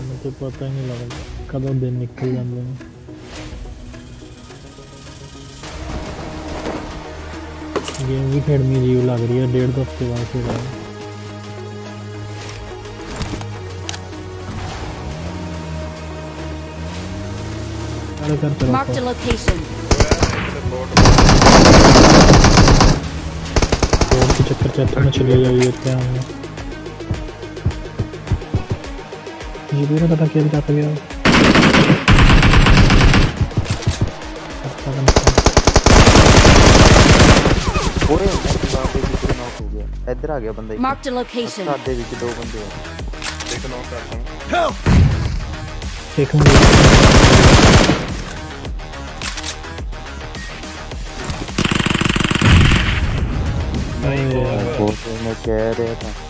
हमें तो पता ही नहीं लगा कदम दिन निकल जाते हैं गेम भी खेड़नी रिव्यू लग रही है डेढ़ हफ़्ते बाद फिर आया तो Marked a location. चक्कर चक्कर में चले जाइए क्या हमें मुझे भी नहीं पता खेल क्या कर गया ओए नॉक हो गया। इधर आ गया बंदा मार्क द लोकेशन साथ दे दो बंदे हैं। एक नॉक करता हूँ। एक नॉक नहीं वो तो मैं कह रहा था।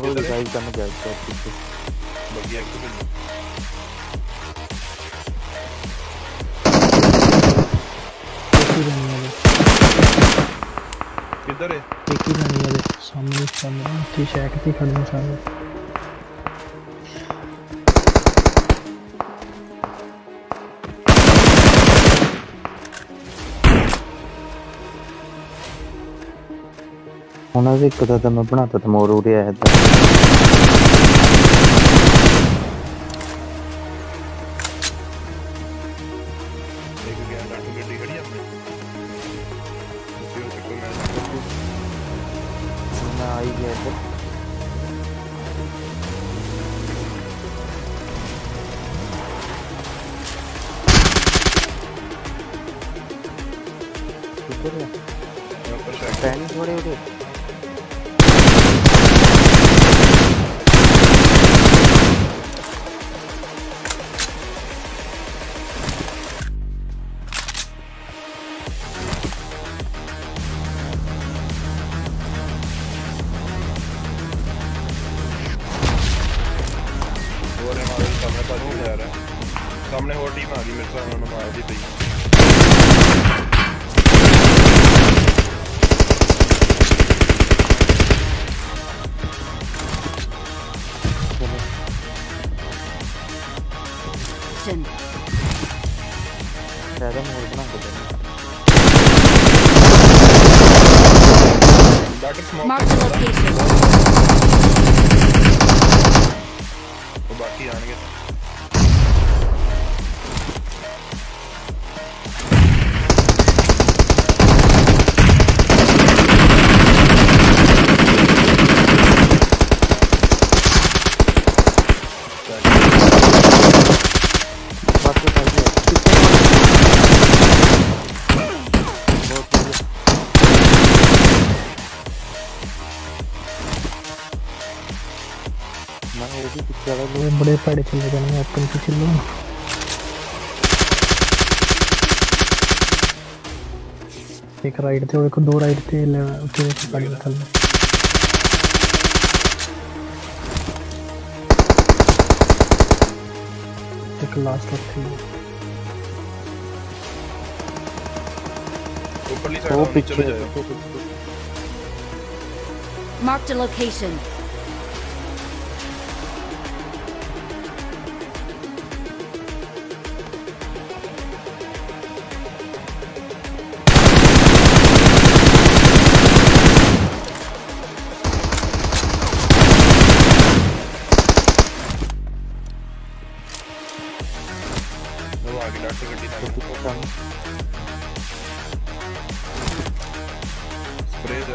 वो रिवाइव करना क्या है बढ़िया एक्टिवेट किधर है? एक ही रहने वाले। सामने सामने। थी शैक थी खड़े सामने। මොනදෙක්කද තම බනතට මෝරුරිය ඇත आई गया तो ऊपर है पैनिक हो रहे हो सामने और टीम आ गई मेरे सामने उन्होंने मार दी भाई। बना के डॉक्टर स्मोक बाकी पड़े चले जाएँगे आप तुम एक राइड थे और एक दो राइड थे फिर पड़े निकल गई एक लास्ट थी। वो picture mark the location Vou colocar um. Spray né? da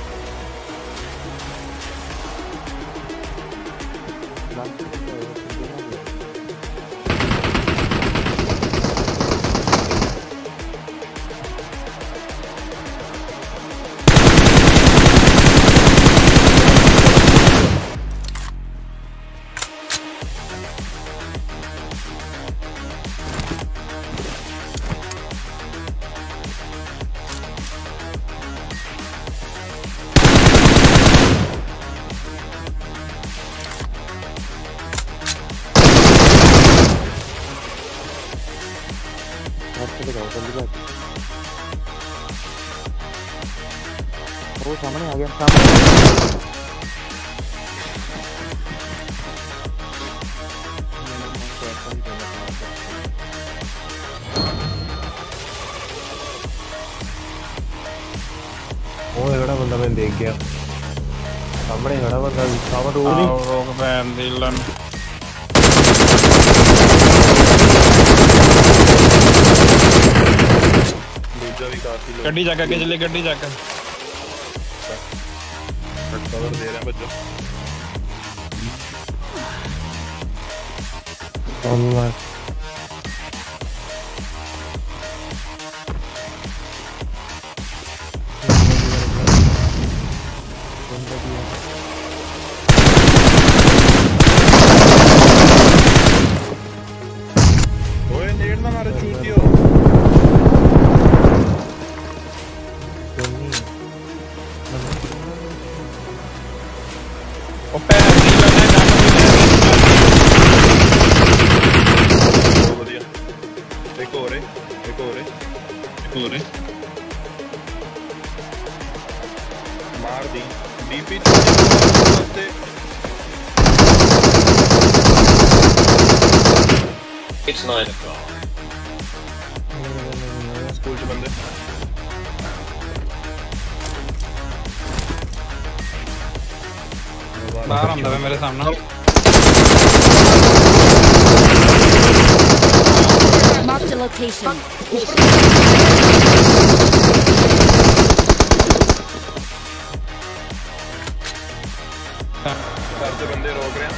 വന്നപ്പോൾ തേക്കുക നമ്മുടെ ഇവിടെ വന്നത് അവരുടെ ഊരി गड्डी जाकर के चले गड्डी जाकर कवर दे रहे हैं बच्चों अल्लाह fare Giulio? Oh. Ho perso, non Mardi, bipit, It's 9 o'clock. बंदे बाहर हम दबे मेरे सामने Mark the location. बंदे रोक रहे हैं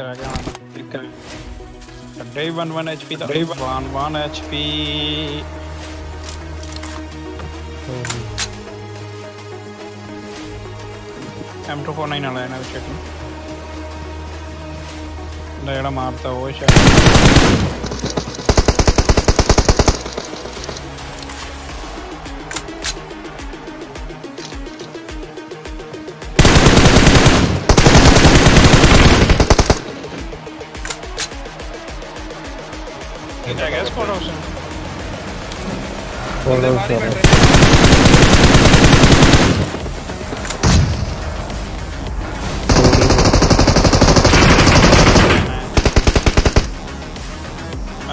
ਰਹਿ ਗਿਆ ਹੁਣ, ਇੱਕ ਡੇ 11 HP ਦਾ ਡੇ 11 HP M249 ਵਾਲਾ ਇਹਨਾਂ ਵਿੱਚ ਇੱਕ ਦਾ ਜਿਹੜਾ ਮਾਰਤਾ ਉਹ ਸ਼ਾਇਦ ਇਹ ਤਾਂ ਗੈਸ ਕੋਡ ਹਾਊਸ कितना गैस कोरोशन कोरोशन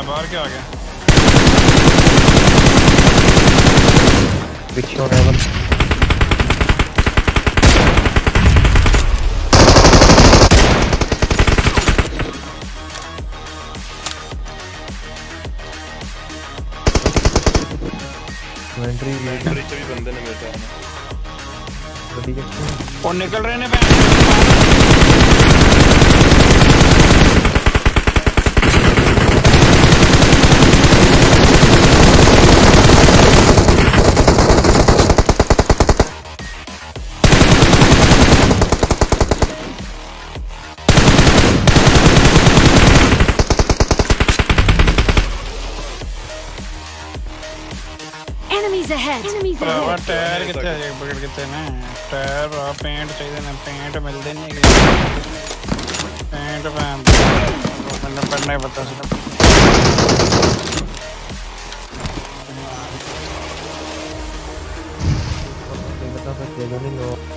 बाहर क्या आ गया which your level inventory inventory भी बंदे ने मेरे और निकल रहे ने बाबा टायर कितने एक पकड़ कितने ना टायर बाबा पेंट चाहिए ना पेंट मिल दे नहीं पेंट पैम मैंने पढ़ने पता सब बता सकते हो नहीं लोग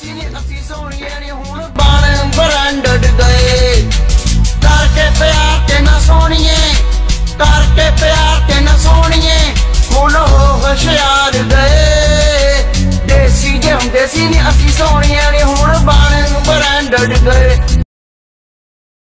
Seen it, I've seen so many, and you wanna buy ਨੇ ਹੁਣ ਗਏ ਕਰਕੇ ਪਿਆਰ ਤੇ ਨਾ ਸੋਹਣੀਏ ਕਰਕੇ ਪਿਆਰ ਤੇ ਨਾ ਸੋਹਣੀਏ ਹੁਣ ਹੋ ਹੁਸ਼ਿਆਰ ਗਏ ਦੇਸੀ ਜਿਹੇ ਹੁੰਦੇ ਸੀ ਨੇ, ਅਸੀਂ ਸੋਹਣੀਏ ਨੇ, ਹੁਣ ਬਣ ਬ੍ਰਾਂਡਡ ਗਏ।